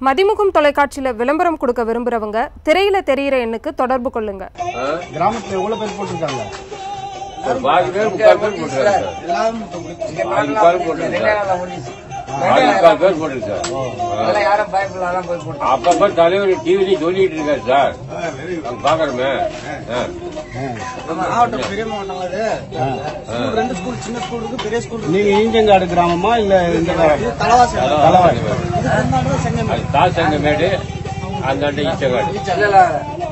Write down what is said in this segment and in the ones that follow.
மதிமுகம் தொலைக்காட்சியில விளம்பரம் கொடுக்க விரும்புறவங்க திரையில தெரியிற எண்ணுக்கு தொடர்பு கொள்ளுங்க. கிராமத்துல எவ்வளவு பேர் போட்டிருக்காங்க? பாதி பேர் முக்கால் பேர் முக்கால் பேர் போட்டுருக்காரு யாரும் பயப்படலாம் போய் போட்டு அப்பப்ப தலைவர் டிவிலையும் சொல்லிட்டு இருக்காரு சார். பாக்குறோமே. நீங்க ஈஞ்சங்காடு கிராமமா இல்ல இந்த தாசங்கமேடு அந்த இல்ல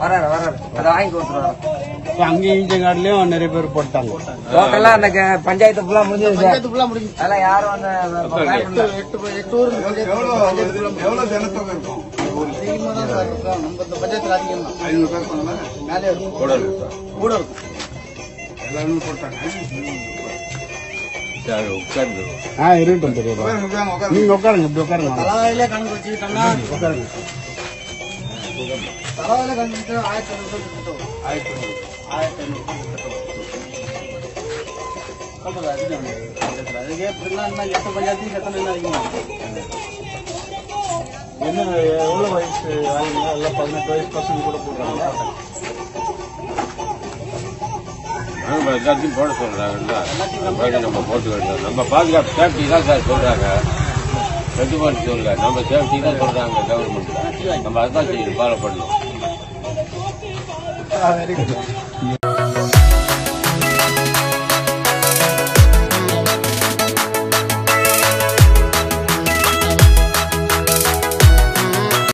வராரு வராரு. அதை வாங்கி கொடுத்துருவாரு. இப்ப அங்க ஈஞ்சங்காடுலயும் நிறைய பேர் போட்டாங்க. டோட்டலா அந்த பஞ்சாயத்து ஃபுல்லா முடிஞ்சது பஞ்சாயத்து ஃபுல்லா முடிஞ்சு அதெல்லாம் யாரும் வந்து பயப்படல எட்டு எட்டு ஊர் எவ்வளவு ஜனத்தொகை இருக்கும்? அதிகமா தான் சார் இருக்கும். நம்ம இந்த பஞ்சாயத்துல அதிகம். தான் ஐநூறு பேர் சொன்னாங்க மேலே இருக்கும். கூட இருக்கு சார் கூட இருக்கும். எல்லாருமே போட்டாங்க. சார் உட்கார்ந்து ஆ இருக்கட்டும் தெரியும் உட்காருங்க, உட்காருங்க, உட்காருங்க. நீங்க உட்காருங்க இப்படி உட்காருங்க. உட்காருங்க. தலைவாயில கணக்கு ஆயிரத்தி ஐநூறு ரூபாய் ஆயிரத்தி ஐநூறு. ஆயிரத்தி ஐநூறு ரூபாய் அதுக்கே இப்படிலாம் இன்னும் எட்டு பஞ்சாயத்துக்கு எத்தனை இன்னும் என்ன வயசு எல்லாம் பதினெட்டு வயசு பசங்க கூட போடுறாங்க எல்லாத்தையும் போட சொல்றாங்க நம்ம போட்டு நம்ம பாதுகாப்பு சேஃப்டி தான் சார் சொல்றாங்க கட்டுப்பாடு சொல்லல நம்ம சேஃப்டி தான் சொல்றாங்க கவர்மெண்ட் நம்ம அதான் செய்யணும். ஃபாலோ பண்ணணும் வெரி குட்